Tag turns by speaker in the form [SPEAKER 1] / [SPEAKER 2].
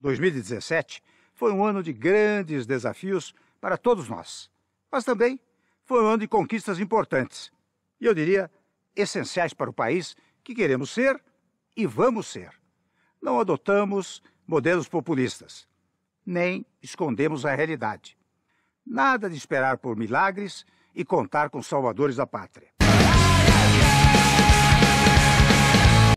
[SPEAKER 1] 2017 foi um ano de grandes desafios para todos nós, mas também foi um ano de conquistas importantes e eu diria essenciais para o país que queremos ser e vamos ser. Não adotamos modelos populistas, nem escondemos a realidade. Nada de esperar por milagres e contar com salvadores da pátria.